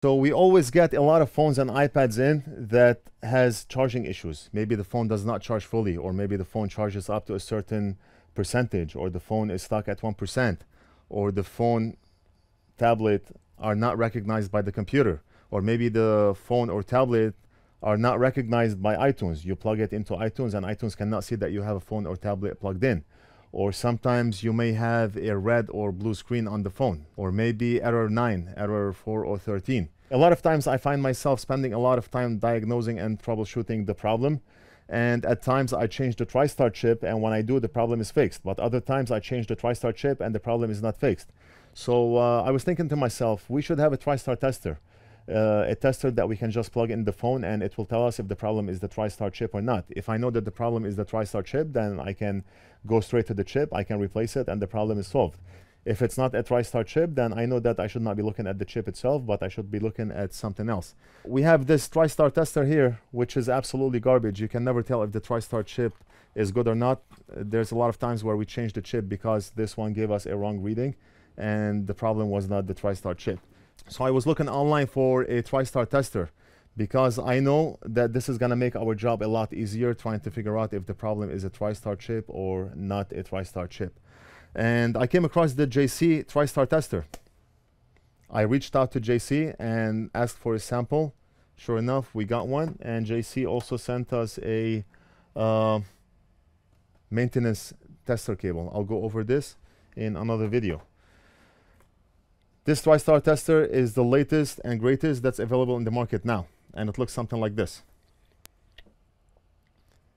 So we always get a lot of phones and iPads in that has charging issues. Maybe the phone does not charge fully, or maybe the phone charges up to a certain percentage, or the phone is stuck at 1%, or the phone tablet are not recognized by the computer, or maybe the phone or tablet are not recognized by iTunes. You plug it into iTunes and iTunes cannot see that you have a phone or tablet plugged in. Or sometimes you may have a red or blue screen on the phone, or maybe error 9, error 4 or 13. A lot of times I find myself spending a lot of time diagnosing and troubleshooting the problem. And at times I change the TriStar chip, and when I do, the problem is fixed. But other times I change the TriStar chip, and the problem is not fixed. So uh, I was thinking to myself, we should have a TriStar tester uh, a tester that we can just plug in the phone and it will tell us if the problem is the TriStar chip or not. If I know that the problem is the TriStar chip, then I can go straight to the chip, I can replace it, and the problem is solved. If it's not a TriStar chip, then I know that I should not be looking at the chip itself, but I should be looking at something else. We have this TriStar tester here, which is absolutely garbage. You can never tell if the TriStar chip is good or not. There's a lot of times where we change the chip because this one gave us a wrong reading, and the problem was not the TriStar chip. So I was looking online for a TriStar tester because I know that this is going to make our job a lot easier trying to figure out if the problem is a TriStar chip or not a TriStar chip. And I came across the JC TriStar tester. I reached out to JC and asked for a sample. Sure enough, we got one. And JC also sent us a uh, maintenance tester cable. I'll go over this in another video. This TriStar tester is the latest and greatest that's available in the market now. And it looks something like this.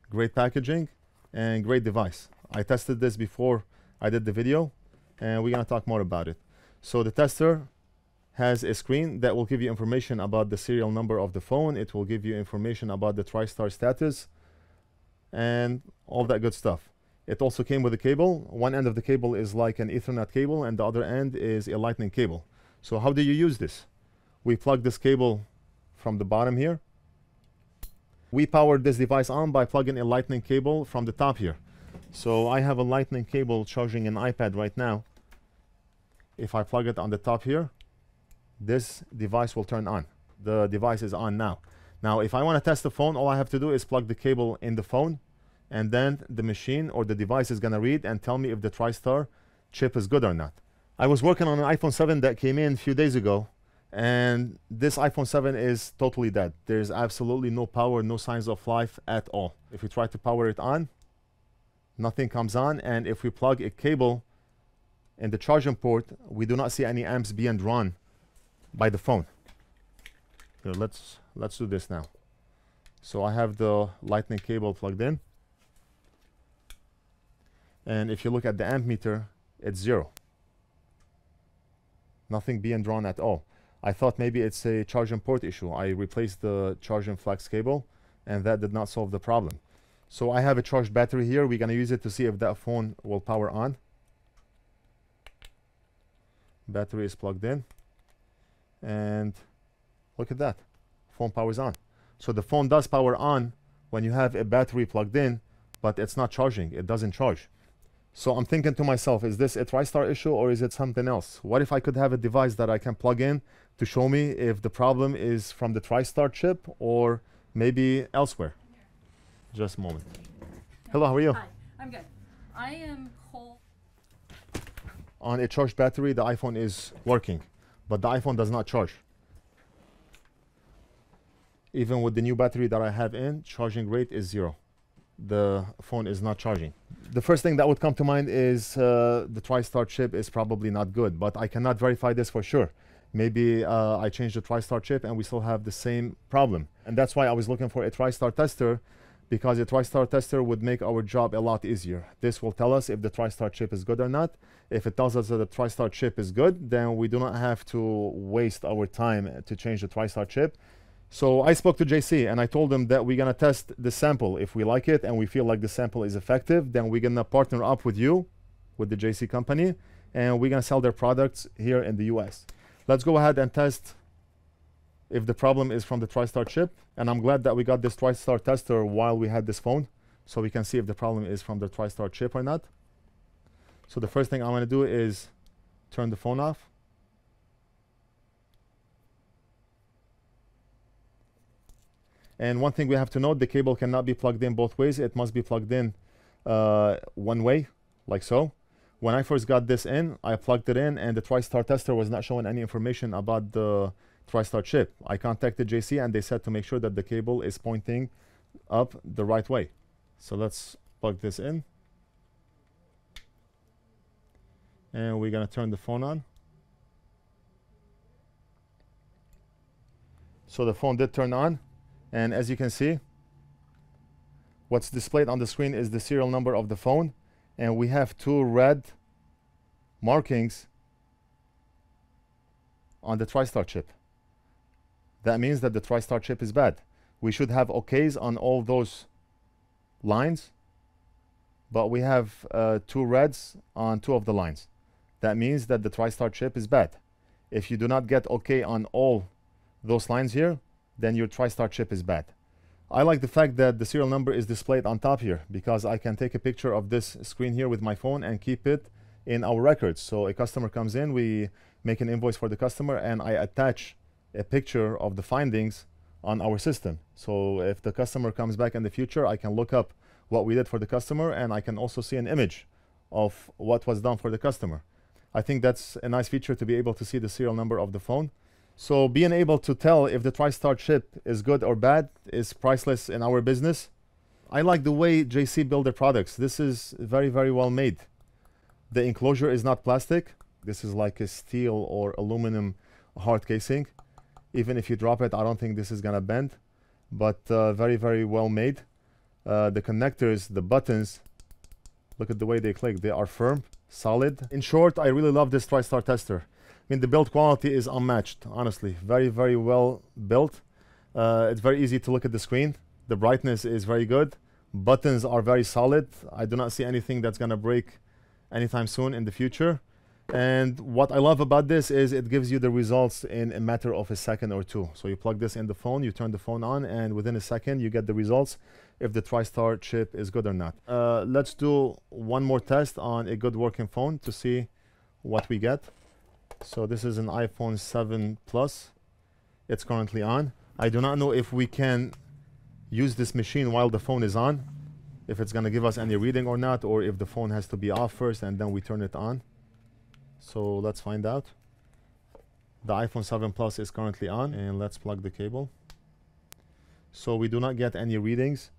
Great packaging and great device. I tested this before I did the video and we're gonna talk more about it. So the tester has a screen that will give you information about the serial number of the phone. It will give you information about the TriStar status and all that good stuff. It also came with a cable. One end of the cable is like an Ethernet cable and the other end is a lightning cable. So how do you use this? We plug this cable from the bottom here. We powered this device on by plugging a lightning cable from the top here. So I have a lightning cable charging an iPad right now. If I plug it on the top here, this device will turn on. The device is on now. Now, if I want to test the phone, all I have to do is plug the cable in the phone and then the machine or the device is going to read and tell me if the TriStar chip is good or not. I was working on an iPhone 7 that came in a few days ago, and this iPhone 7 is totally dead. There's absolutely no power, no signs of life at all. If we try to power it on, nothing comes on, and if we plug a cable in the charging port, we do not see any amps being drawn by the phone. Here, let's let's do this now. So I have the lightning cable plugged in. And if you look at the amp meter, it's zero. Nothing being drawn at all. I thought maybe it's a charging port issue. I replaced the charging flex cable and that did not solve the problem. So I have a charged battery here. We're gonna use it to see if that phone will power on. Battery is plugged in. And look at that, phone powers on. So the phone does power on when you have a battery plugged in, but it's not charging, it doesn't charge. So I'm thinking to myself, is this a TriStar issue or is it something else? What if I could have a device that I can plug in to show me if the problem is from the TriStar chip or maybe elsewhere? Just a moment. Hello, how are you? Hi, I'm good. I am whole. On a charged battery, the iPhone is working, but the iPhone does not charge. Even with the new battery that I have in, charging rate is zero the phone is not charging. The first thing that would come to mind is uh, the TriStar chip is probably not good, but I cannot verify this for sure. Maybe uh, I changed the TriStar chip and we still have the same problem. And that's why I was looking for a TriStar tester because a TriStar tester would make our job a lot easier. This will tell us if the TriStar chip is good or not. If it tells us that the TriStar chip is good, then we do not have to waste our time to change the TriStar chip so I spoke to JC and I told him that we're gonna test the sample. If we like it and we feel like the sample is effective, then we're gonna partner up with you, with the JC company, and we're gonna sell their products here in the US. Let's go ahead and test if the problem is from the TriStar chip. And I'm glad that we got this TriStar tester while we had this phone, so we can see if the problem is from the TriStar chip or not. So the first thing I'm gonna do is turn the phone off. And one thing we have to note, the cable cannot be plugged in both ways. It must be plugged in uh, one way, like so. When I first got this in, I plugged it in and the TriStar tester was not showing any information about the TriStar chip. I contacted JC and they said to make sure that the cable is pointing up the right way. So let's plug this in. And we're gonna turn the phone on. So the phone did turn on. And as you can see, what's displayed on the screen is the serial number of the phone. And we have two red markings on the TriStar chip. That means that the TriStar chip is bad. We should have OKs on all those lines, but we have uh, two reds on two of the lines. That means that the TriStar chip is bad. If you do not get OK on all those lines here, then your TriStar chip is bad. I like the fact that the serial number is displayed on top here because I can take a picture of this screen here with my phone and keep it in our records. So a customer comes in, we make an invoice for the customer and I attach a picture of the findings on our system. So if the customer comes back in the future, I can look up what we did for the customer and I can also see an image of what was done for the customer. I think that's a nice feature to be able to see the serial number of the phone. So being able to tell if the TriStar chip is good or bad is priceless in our business. I like the way JC build their products. This is very, very well made. The enclosure is not plastic. This is like a steel or aluminum hard casing. Even if you drop it, I don't think this is gonna bend, but uh, very, very well made. Uh, the connectors, the buttons, look at the way they click. They are firm, solid. In short, I really love this TriStar tester. I mean, the build quality is unmatched, honestly. Very, very well built. Uh, it's very easy to look at the screen. The brightness is very good. Buttons are very solid. I do not see anything that's gonna break anytime soon in the future. And what I love about this is it gives you the results in a matter of a second or two. So you plug this in the phone, you turn the phone on, and within a second you get the results if the TriStar chip is good or not. Uh, let's do one more test on a good working phone to see what we get. So this is an iPhone 7 Plus. It's currently on. I do not know if we can use this machine while the phone is on, if it's going to give us any reading or not, or if the phone has to be off first and then we turn it on. So let's find out. The iPhone 7 Plus is currently on and let's plug the cable. So we do not get any readings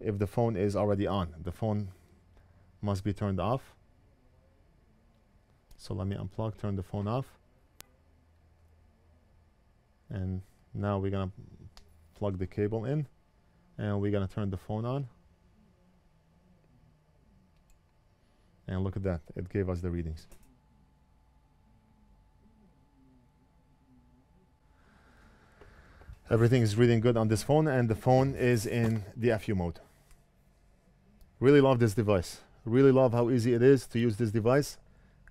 if the phone is already on. The phone must be turned off. So let me unplug, turn the phone off. And now we're gonna plug the cable in and we're gonna turn the phone on. And look at that, it gave us the readings. Everything is reading good on this phone and the phone is in DFU mode. Really love this device. Really love how easy it is to use this device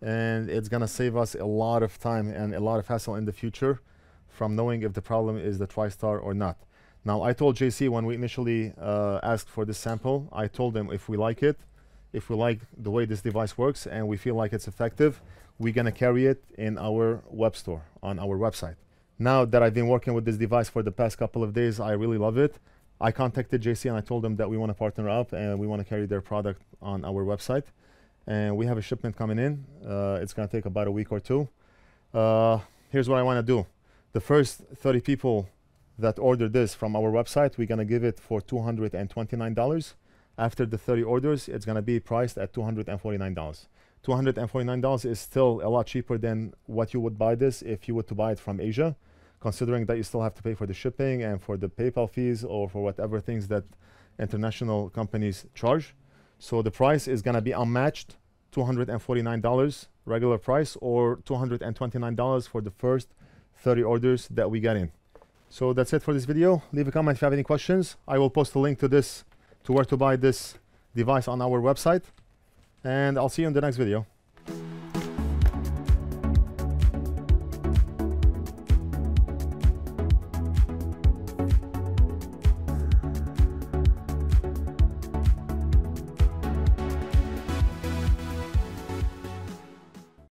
and it's gonna save us a lot of time and a lot of hassle in the future from knowing if the problem is the TriStar or not. Now I told JC when we initially uh, asked for this sample, I told them if we like it, if we like the way this device works and we feel like it's effective, we're gonna carry it in our web store on our website now that I've been working with this device for the past couple of days, I really love it. I contacted JC and I told them that we want to partner up and we want to carry their product on our website. And we have a shipment coming in. Uh, it's going to take about a week or two. Uh, here's what I want to do. The first 30 people that order this from our website, we're going to give it for $229. After the 30 orders, it's going to be priced at $249. $249 is still a lot cheaper than what you would buy this if you were to buy it from Asia, considering that you still have to pay for the shipping and for the PayPal fees or for whatever things that international companies charge. So the price is going to be unmatched, $249 regular price or $229 for the first 30 orders that we get in. So that's it for this video. Leave a comment if you have any questions. I will post a link to this, to where to buy this device on our website and I'll see you in the next video.